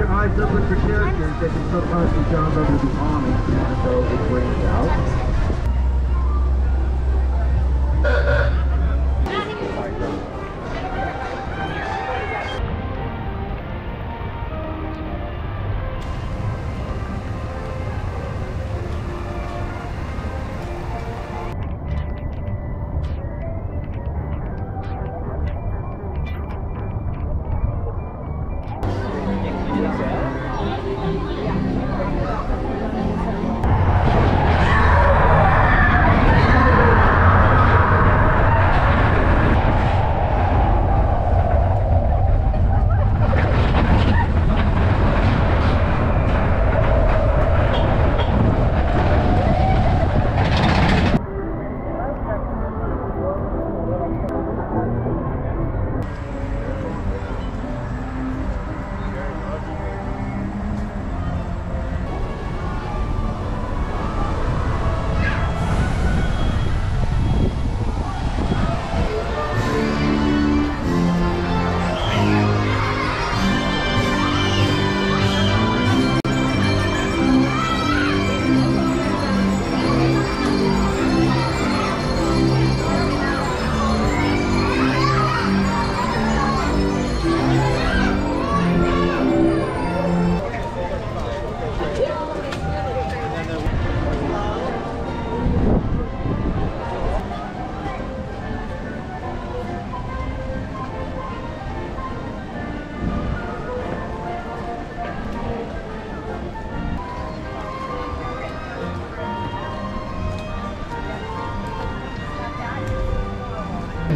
guys look with your characters, they can sometimes be found under the awning, and so it brings out. Yeah.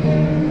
Thank